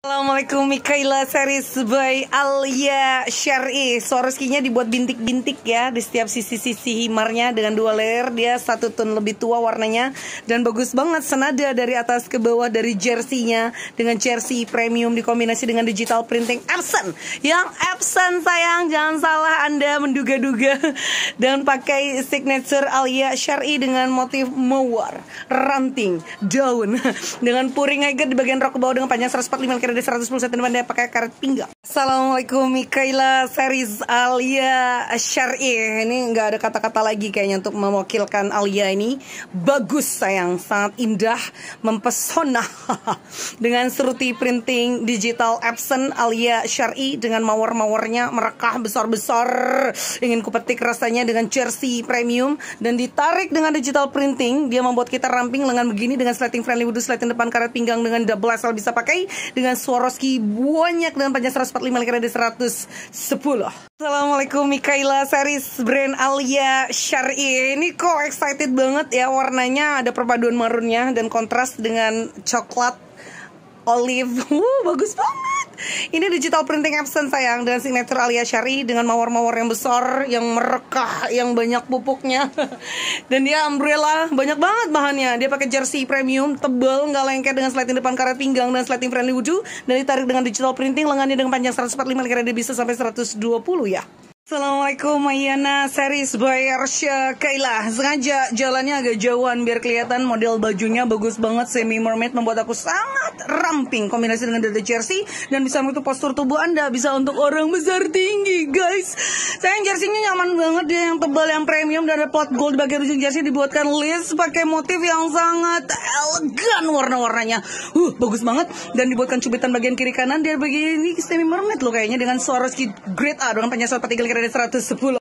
Assalamualaikum Mikaela series by Alia Syari. Swarovskinya dibuat bintik-bintik ya Di setiap sisi-sisi himarnya dengan dua layer. Dia satu ton lebih tua warnanya Dan bagus banget. Senada dari atas ke bawah dari jersey-nya Dengan jersey premium dikombinasi dengan digital printing Epson. Yang Epson sayang jangan salah anda menduga-duga Dan pakai signature Alia Syari dengan motif mawar Ranting, daun Dengan puring di bagian rok bawah dengan panjang 145 kira ada 110 cm pakai karet pinggang. Assalamualaikum Mikaela Series Alia Syari. Ini nggak ada kata-kata lagi kayaknya untuk mewakilkan Alia ini. Bagus sayang, sangat indah, mempesona. dengan seruti printing digital Epson Alia Syari dengan mawar-mawarnya merekah besar-besar. Ingin kupetik rasanya dengan jersey premium dan ditarik dengan digital printing. Dia membuat kita ramping lengan begini dengan slating friendly wudhu, slating depan karet pinggang dengan double asal bisa pakai dengan Swarovski banyak dengan panjang 145 kira di 110 Assalamualaikum Mikaela. Series brand Alia Syari. Ini kok excited banget ya warnanya ada perpaduan marunnya dan kontras dengan coklat olive. Uh, Bagus banget. Ini digital printing Epson sayang. Dengan signature Alia Syari dengan mawar-mawar yang besar, yang merekah, yang banyak pupuknya. Dan dia umbrella, banyak banget bahannya. Dia pakai jersey premium, tebal, nggak lengket dengan sliding depan karet pinggang dan sliding friendly wudhu dan ditarik dengan digital printing lengannya dengan panjang 145 kira dia bisa sampai 120 ya. Assalamualaikum Mayana series by Arsya Kaila Sengaja jalannya agak jauhan biar kelihatan model bajunya bagus banget Semi mermaid membuat aku sangat ramping. Kombinasi dengan dada jersey Dan bisa untuk postur tubuh anda. Bisa untuk orang besar tinggi guys. Sayang jerseynya nyaman banget dia. Yang tebal yang premium Dan ada pot gold bagian ujung jersey dibuatkan list pakai motif yang sangat elegan warna-warnanya. Uh bagus banget. Dan dibuatkan cubitan bagian kiri kanan. Dia begini semi mermaid loh kayaknya Dengan Swarovski Grade A dengan panjang 143 kira 110